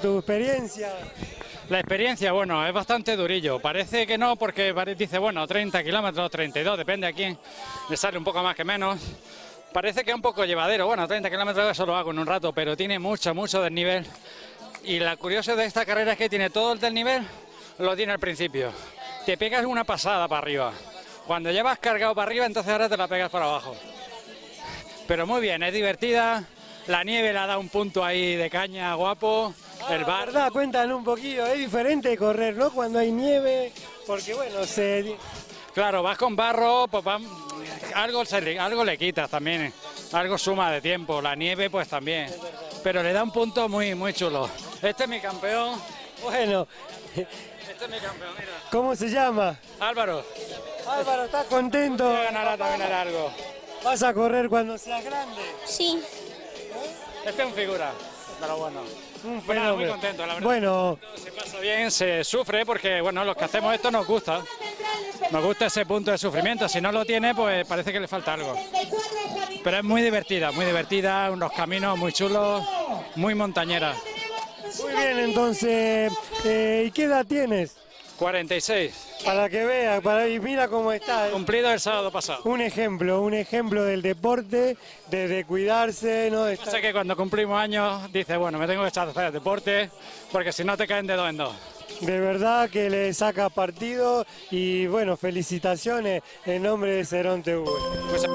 tu experiencia? La experiencia, bueno, es bastante durillo. Parece que no, porque dice, bueno, 30 kilómetros, 32, depende a quién, le sale un poco más que menos. Parece que es un poco llevadero. Bueno, 30 kilómetros eso lo hago en un rato, pero tiene mucho, mucho desnivel. Y la curiosa de esta carrera es que tiene todo el desnivel, lo tiene al principio. Te pegas una pasada para arriba. Cuando llevas cargado para arriba, entonces ahora te la pegas para abajo. Pero muy bien, es divertida. La nieve le ha dado un punto ahí de caña guapo. El bar. ¿Verdad? Cuéntanos un poquito, es diferente correr, ¿no? Cuando hay nieve, porque bueno, se... Claro, vas con barro, pues va- algo, se le, algo le quitas también, algo suma de tiempo, la nieve pues también, pero le da un punto muy, muy chulo. Este es mi campeón, Bueno, este es mi campeón, mira. ¿cómo se llama? Álvaro, Álvaro, ¿estás contento? voy a ganar también algo. ¿Vas a correr cuando seas grande? Sí, Este es un figura, pero bueno. Un muy contento, la verdad. Bueno, Se pasa bien, se sufre porque, bueno, los que hacemos esto nos gusta. Nos gusta ese punto de sufrimiento. Si no lo tiene, pues parece que le falta algo. Pero es muy divertida, muy divertida, unos caminos muy chulos, muy montañeras. muy bien, entonces, eh, ¿y qué edad tienes? 46. Para que veas, para y mira cómo está. Cumplido el sábado pasado. Un ejemplo, un ejemplo del deporte, de, de cuidarse, ¿no? De Yo estar- sé que cuando cumplimos años dice, bueno, me tengo que echar a hacer deporte porque si no te caen de dos en dos. De verdad que le saca partido y bueno, felicitaciones en nombre de Cerón TV. Pues-